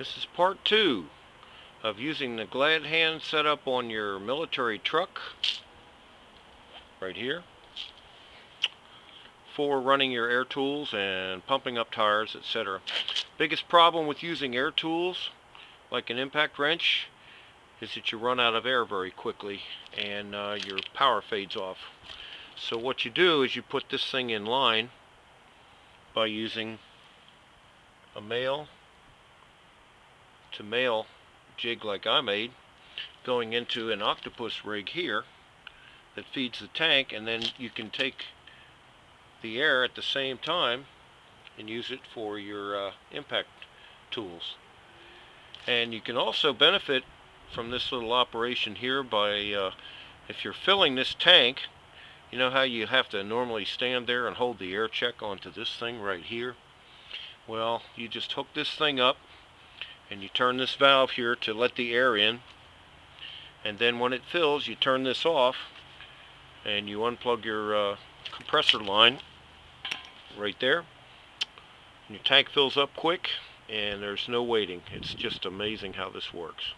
This is part two of using the glad hand setup on your military truck right here for running your air tools and pumping up tires etc. Biggest problem with using air tools like an impact wrench is that you run out of air very quickly and uh, your power fades off. So what you do is you put this thing in line by using a male to male jig like I made going into an octopus rig here that feeds the tank and then you can take the air at the same time and use it for your uh, impact tools. And you can also benefit from this little operation here by uh, if you're filling this tank you know how you have to normally stand there and hold the air chuck onto this thing right here? Well you just hook this thing up and you turn this valve here to let the air in. And then when it fills you turn this off and you unplug your uh, compressor line right there. And your tank fills up quick and there's no waiting. It's just amazing how this works